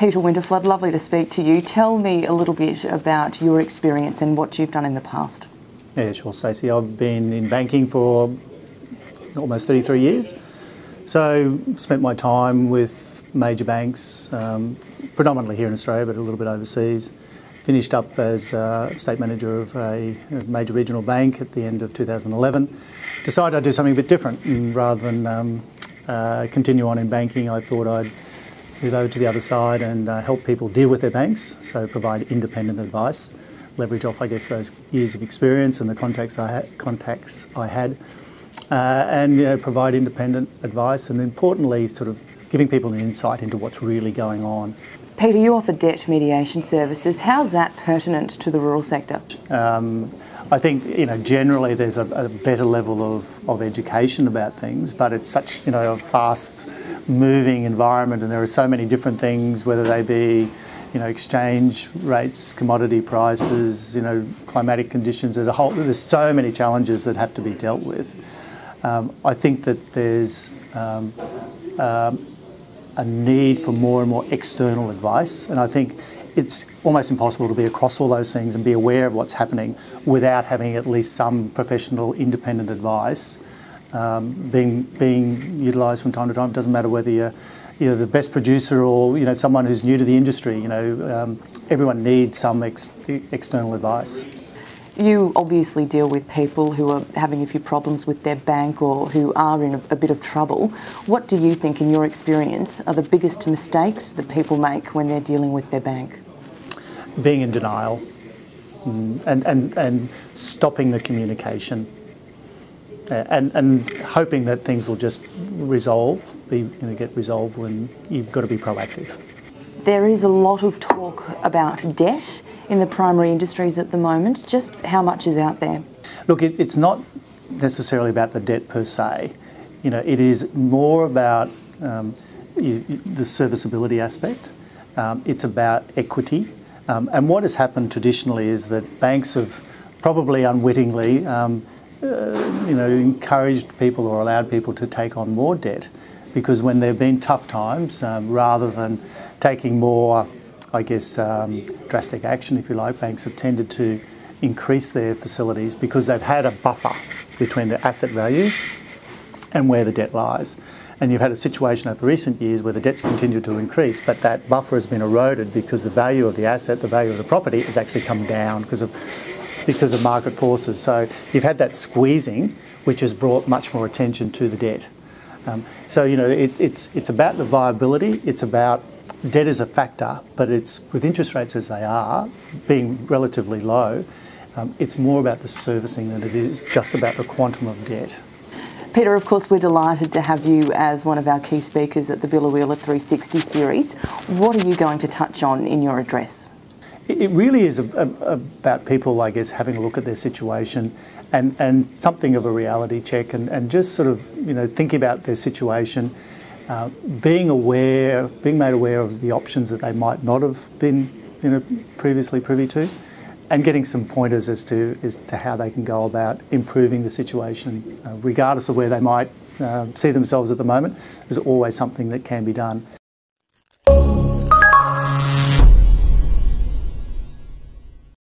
Peter Winterflood, lovely to speak to you. Tell me a little bit about your experience and what you've done in the past. Yeah, sure, Stacey. I've been in banking for almost 33 years. So, spent my time with major banks, um, predominantly here in Australia, but a little bit overseas. Finished up as uh, state manager of a, a, major regional bank at the end of 2011. Decided I'd do something a bit different, and rather than um, uh, continue on in banking, I thought I'd move over to the other side and uh, help people deal with their banks, so provide independent advice, leverage off, I guess, those years of experience and the contacts I had, contacts I had, uh, and you know, provide independent advice, and importantly, sort of giving people an insight into what's really going on. Peter, you offer debt mediation services. How's that pertinent to the rural sector? Um, I think you know generally there's a, a, better level of, of education about things, but it's such you know a fast moving environment, and there are so many different things, whether they be you know exchange rates, commodity prices, you know climatic conditions. There's a whole there's so many challenges that have to be dealt with. Um, I think that there's um, um, a need for more and more external advice, and I think it's almost impossible to be across all those things and be aware of what's happening without having at least some professional independent advice um, being being utilised from time to time. It doesn't matter whether you're, you're the best producer or you know someone who's new to the industry. You know, um, everyone needs some ex external advice. You obviously deal with people who are having a few problems with their bank or who are in a, a bit of trouble. What do you think, in your experience, are the biggest mistakes that people make when they're dealing with their bank? Being in denial mm, and, and, and stopping the communication and, and hoping that things will just resolve, be, you know, get resolved when you've got to be proactive. There is a lot of talk about debt in the primary industries at the moment. Just how much is out there? Look, it, it's not necessarily about the debt per se. You know, it is more about um, you, the serviceability aspect. Um, it's about equity. Um, and what has happened traditionally is that banks have probably unwittingly, um, uh, you know, encouraged people or allowed people to take on more debt because when there have been tough times, um, rather than taking more, I guess, um, drastic action, if you like, banks have tended to increase their facilities because they've had a buffer between the asset values and where the debt lies. And you've had a situation over recent years where the debt's continued to increase, but that buffer has been eroded because the value of the asset, the value of the property, has actually come down because of because of market forces. So you've had that squeezing, which has brought much more attention to the debt. Um, so you know it, it's it's about the viability. It's about debt is a factor, but it's with interest rates as they are being relatively low. Um, it's more about the servicing than it is just about the quantum of debt. Peter, of course, we're delighted to have you as one of our key speakers at the Biloela 360 series. What are you going to touch on in your address? It really is a, a, about people, I guess, having a look at their situation and, and something of a reality check and, and just sort of, you know, thinking about their situation, uh, being aware, being made aware of the options that they might not have been, you know, previously privy to and getting some pointers as to, as to how they can go about improving the situation, uh, regardless of where they might uh, see themselves at the moment. There's always something that can be done.